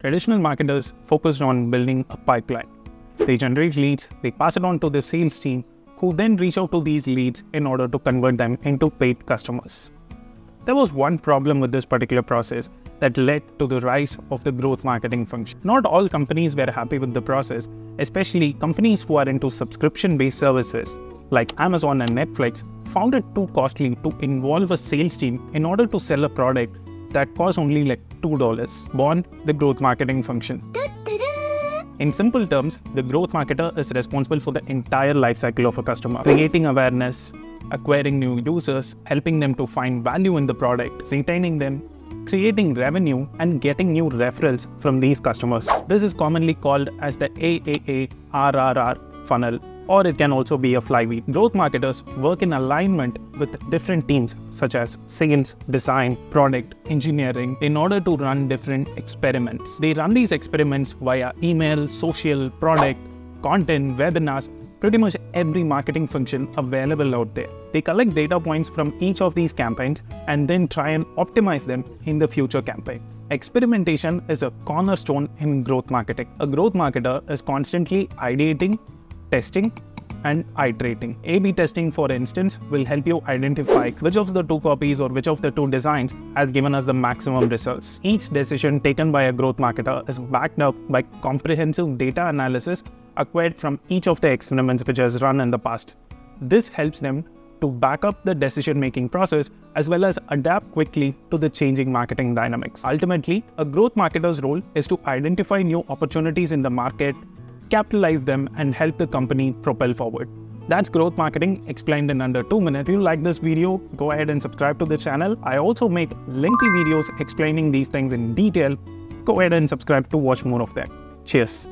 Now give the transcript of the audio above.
Traditional marketers focused on building a pipeline. They generate leads, they pass it on to the sales team, who then reach out to these leads in order to convert them into paid customers. There was one problem with this particular process that led to the rise of the growth marketing function. Not all companies were happy with the process, especially companies who are into subscription based services like Amazon and Netflix found it too costly to involve a sales team in order to sell a product that costs only like $2. Born the growth marketing function. In simple terms, the growth marketer is responsible for the entire lifecycle of a customer, creating awareness, acquiring new users, helping them to find value in the product, retaining them, creating revenue, and getting new referrals from these customers. This is commonly called as the AAA RRR funnel or it can also be a flywheel. Growth marketers work in alignment with different teams such as sales, design, product, engineering in order to run different experiments. They run these experiments via email, social, product, content, webinars, pretty much every marketing function available out there. They collect data points from each of these campaigns and then try and optimize them in the future campaigns. Experimentation is a cornerstone in growth marketing. A growth marketer is constantly ideating, testing and iterating. A-B testing, for instance, will help you identify which of the two copies or which of the two designs has given us the maximum results. Each decision taken by a growth marketer is backed up by comprehensive data analysis acquired from each of the experiments which has run in the past. This helps them to back up the decision-making process as well as adapt quickly to the changing marketing dynamics. Ultimately, a growth marketer's role is to identify new opportunities in the market, capitalize them, and help the company propel forward. That's growth marketing explained in under 2 minutes. If you like this video, go ahead and subscribe to the channel. I also make lengthy videos explaining these things in detail. Go ahead and subscribe to watch more of them. Cheers.